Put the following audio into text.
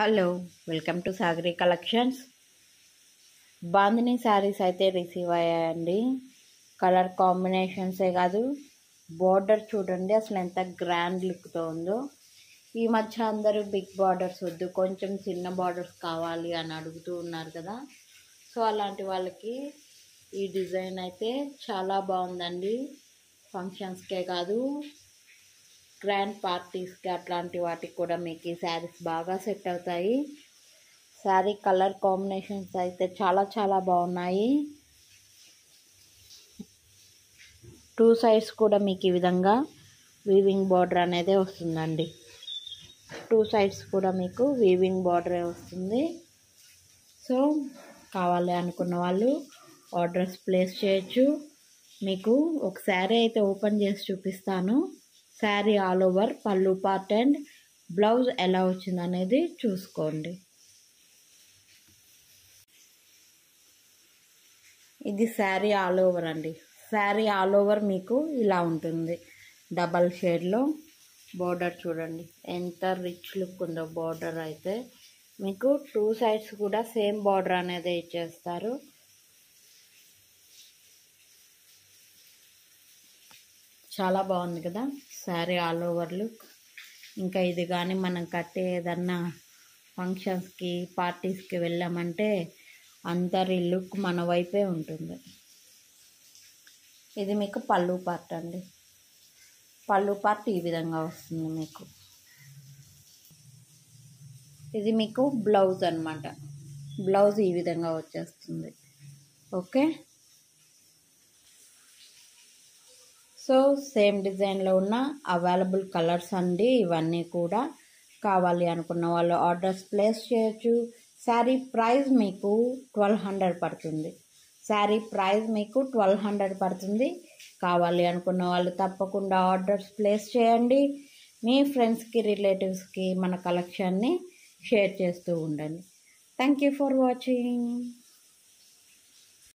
Hello welcome to Sagari collections Bandhani saris అయితే receive అయ్యాయండి colour కాంబినేషన్సే కాదు. బార్డర్ చూడండి అసలు ఎంత గ్రాండ్ లుక్తో ఉందో. ఈ మధ్య అందరూ బిగ్ బార్డర్స్ వద్దు కొంచెం చిన్న బార్డర్స్ కావాలి అని అడుగుతూ ఉన్నారు కదా. సో అలాంటి వాళ్ళకి ఈ డిజైన్ అయితే చాలా బాగుందండి. ఫంక్షన్స్కే కాదు. గ్రాండ్ పార్టీస్కి అట్లాంటి వాటికి కూడా మీకు ఈ శారీస్ బాగా సెట్ అవుతాయి. శారీ కలర్ కాంబినేషన్స్ అయితే చాలా చాలా బాగున్నాయి. టూ సైడ్స్ కూడా మీకు ఈ విధంగా వీవింగ్ బార్డర్ అనేది వస్తుందండి. టూ సైడ్స్ కూడా మీకు వీవింగ్ బార్డరే వస్తుంది. సో కావాలి అనుకున్న వాళ్ళు ఆర్డర్స్ ప్లేస్ చేయొచ్చు. మీకు ఒక శారీ అయితే ఓపెన్ చేసి చూపిస్తాను. శారీ ఆల్ ఓవర్ పళ్ళు పార్ట్ అండ్ బ్లౌజ్ ఎలా వచ్చింది అనేది చూసుకోండి. ఇది శారీ ఆల్ ఓవర్ అండి. శారీ ఆల్ ఓవర్ మీకు ఇలా ఉంటుంది. డబల్ షేడ్లో బోర్డర్ చూడండి. ఎంత రిచ్ లుక్ ఉందో బోర్డర్ అయితే. మీకు టూ సైడ్స్ కూడా సేమ్ బార్డర్ అనేది ఇచ్చేస్తారు. చాలా బాగుంది కదా? Sari all over look. ఇంకా ఇది కానీ మనం కట్టే ఏదన్నా ఫంక్షన్స్కి పార్టీస్కి వెళ్ళామంటే అందరి లుక్ మన వైపే ఉంటుంది. ఇది మీకు పళ్ళు పార్ట్ అండి. పళ్ళు పార్ట్ ఈ విధంగా వస్తుంది మీకు. ఇది మీకు బ్లౌజ్ అనమాట బ్లౌజ్ ఈ విధంగా వచ్చేస్తుంది. ఓకే? సో సేమ్ డిజైన్లో ఉన్న అవైలబుల్ కలర్స్ అండి. ఇవన్నీ కూడా కావాలి అనుకున్న వాళ్ళు ఆర్డర్స్ ప్లేస్ చేయొచ్చు. శారీ ప్రైస్ మీకు ట్వెల్వ్ హండ్రెడ్ పడుతుంది. శారీ ప్రైస్ మీకు ట్వెల్వ్ హండ్రెడ్ పడుతుంది. కావాలి అనుకున్న వాళ్ళు తప్పకుండా ఆర్డర్స్ ప్లేస్ చేయండి. మీ ఫ్రెండ్స్కి రిలేటివ్స్కి మన కలెక్షన్ని షేర్ చేస్తూ ఉండండి. Thank you for watching.